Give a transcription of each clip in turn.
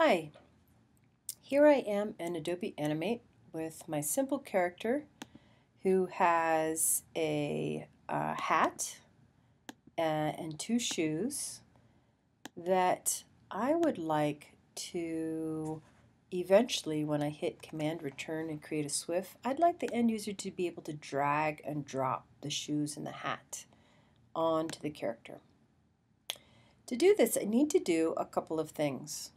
Hi, here I am in Adobe Animate with my simple character who has a hat uh, and two shoes that I would like to eventually when I hit command return and create a SWF I'd like the end user to be able to drag and drop the shoes and the hat onto the character. To do this I need to do a couple of things.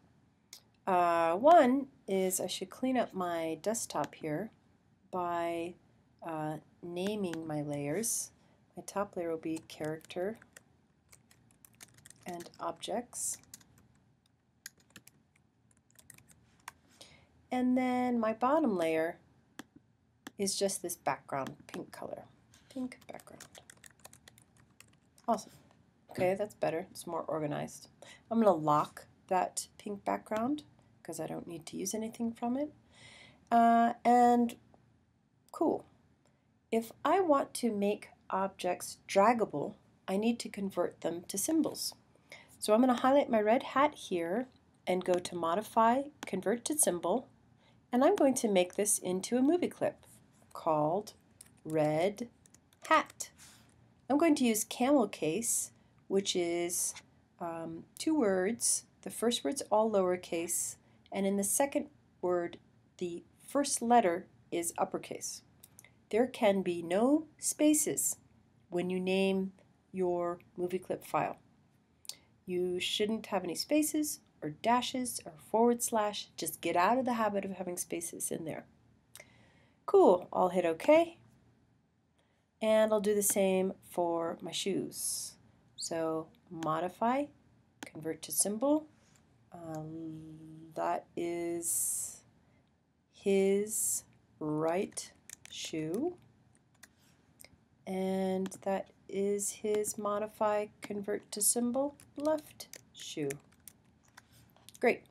Uh, one is I should clean up my desktop here by uh, naming my layers. My top layer will be character and objects. And then my bottom layer is just this background, pink color. Pink background. Awesome. Okay, that's better. It's more organized. I'm going to lock that pink background because I don't need to use anything from it. Uh, and cool. If I want to make objects draggable, I need to convert them to symbols. So I'm going to highlight my red hat here and go to Modify, Convert to Symbol, and I'm going to make this into a movie clip called Red Hat. I'm going to use camel case, which is um, two words. The first word's all lowercase, and in the second word, the first letter is uppercase. There can be no spaces when you name your movie clip file. You shouldn't have any spaces or dashes or forward slash. Just get out of the habit of having spaces in there. Cool, I'll hit OK. And I'll do the same for my shoes. So modify, convert to symbol, um, that is his right shoe. And that is his modify convert to symbol left shoe. Great.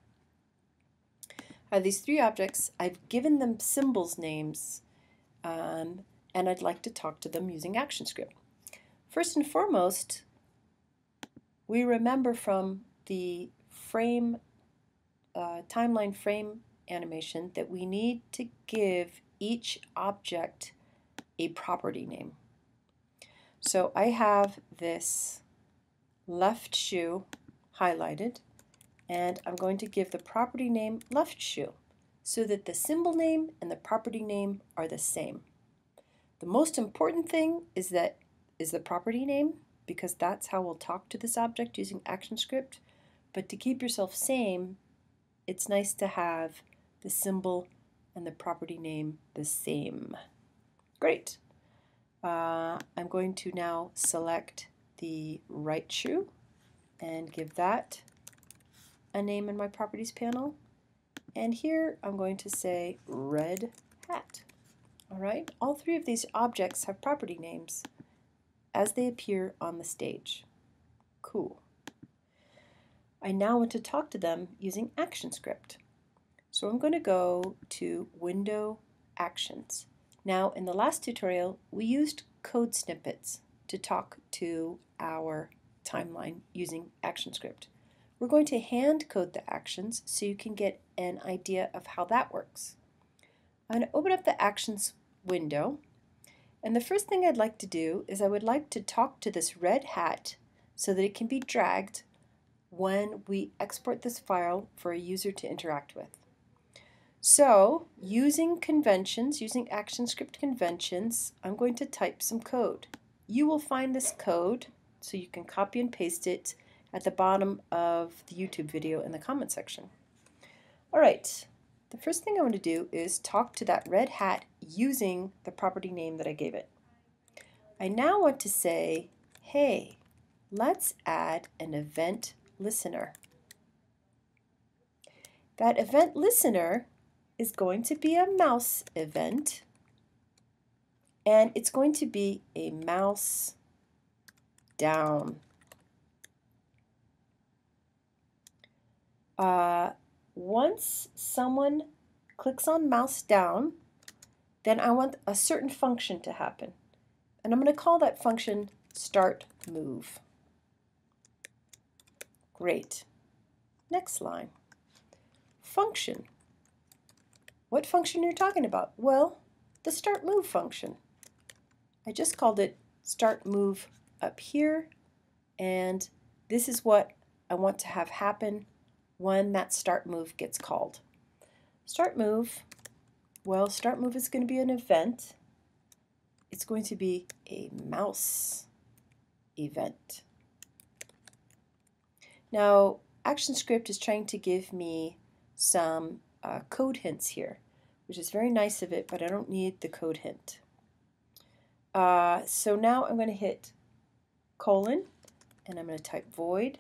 I have these three objects. I've given them symbols names um, and I'd like to talk to them using ActionScript. First and foremost, we remember from the frame, uh, timeline frame animation that we need to give each object a property name. So I have this left shoe highlighted and I'm going to give the property name left shoe so that the symbol name and the property name are the same. The most important thing is that is the property name because that's how we'll talk to this object using ActionScript but to keep yourself same, it's nice to have the symbol and the property name the same. Great. Uh, I'm going to now select the right shoe and give that a name in my properties panel. And here I'm going to say red hat. All right, all three of these objects have property names as they appear on the stage. Cool. I now want to talk to them using ActionScript. So I'm going to go to Window Actions. Now in the last tutorial we used code snippets to talk to our timeline using ActionScript. We're going to hand code the actions so you can get an idea of how that works. I'm going to open up the Actions window and the first thing I'd like to do is I would like to talk to this red hat so that it can be dragged when we export this file for a user to interact with. So, using conventions, using ActionScript conventions, I'm going to type some code. You will find this code, so you can copy and paste it at the bottom of the YouTube video in the comment section. Alright, the first thing I want to do is talk to that red hat using the property name that I gave it. I now want to say, hey, let's add an event listener. That event listener is going to be a mouse event and it's going to be a mouse down. Uh, once someone clicks on mouse down, then I want a certain function to happen. And I'm going to call that function start move. Great. Next line. function. What function are you talking about? Well, the start move function. I just called it start move up here and this is what I want to have happen when that start move gets called. Start move, well start move is going to be an event. It's going to be a mouse event. Now ActionScript is trying to give me some uh, code hints here, which is very nice of it, but I don't need the code hint. Uh, so now I'm going to hit colon, and I'm going to type void,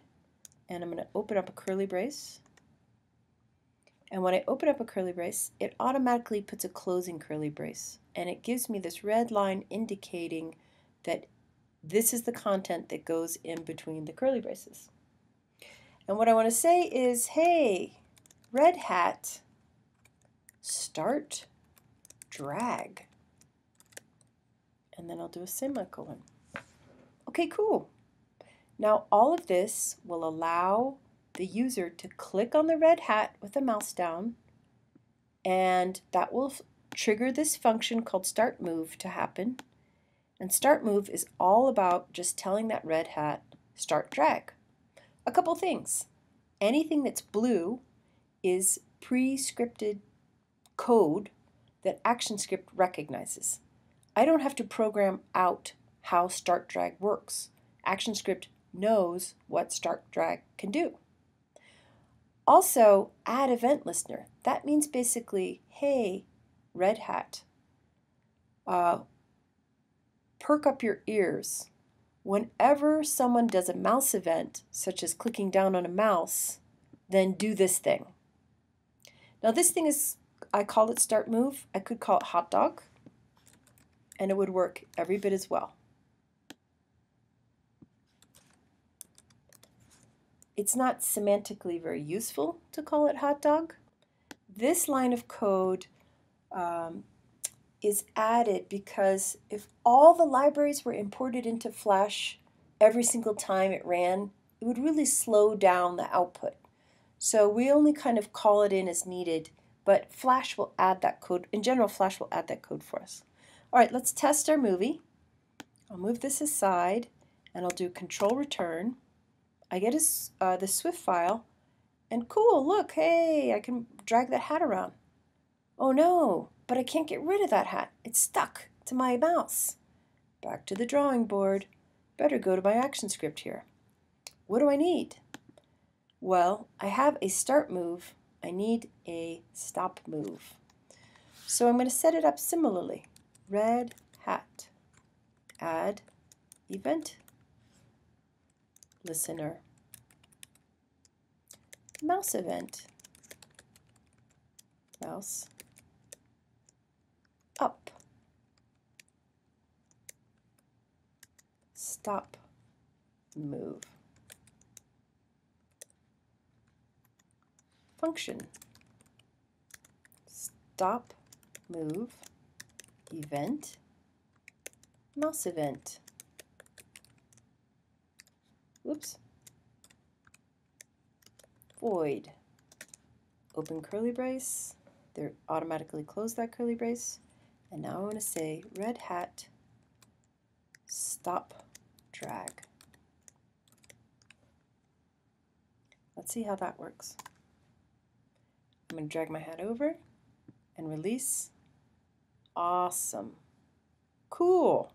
and I'm going to open up a curly brace. And when I open up a curly brace, it automatically puts a closing curly brace. And it gives me this red line indicating that this is the content that goes in between the curly braces. And what I want to say is, hey, Red Hat, start drag. And then I'll do a semicolon. Okay, cool. Now all of this will allow the user to click on the red hat with the mouse down and that will trigger this function called start move to happen. And start move is all about just telling that red hat start drag. A couple things. Anything that's blue is pre-scripted code that ActionScript recognizes. I don't have to program out how start drag works. ActionScript knows what start drag can do. Also, add event listener. That means basically, hey, Red Hat, uh, perk up your ears. Whenever someone does a mouse event, such as clicking down on a mouse, then do this thing. Now this thing is, I call it start move. I could call it hot dog, and it would work every bit as well. It's not semantically very useful to call it hot dog. This line of code um, is added because if all the libraries were imported into Flash every single time it ran, it would really slow down the output. So we only kind of call it in as needed, but Flash will add that code. In general, Flash will add that code for us. All right, let's test our movie. I'll move this aside and I'll do control return. I get a, uh, the SWF file, and cool, look, hey, I can drag that hat around. Oh no, but I can't get rid of that hat. It's stuck to my mouse. Back to the drawing board. Better go to my action script here. What do I need? Well, I have a start move. I need a stop move. So I'm going to set it up similarly. Red hat. Add event listener. Mouse event. Mouse up. Stop move. Function. Stop move event mouse event. Whoops. Void. Open curly brace. They automatically close that curly brace. And now I want to say red hat stop drag. Let's see how that works. I'm going to drag my hat over and release. Awesome. Cool.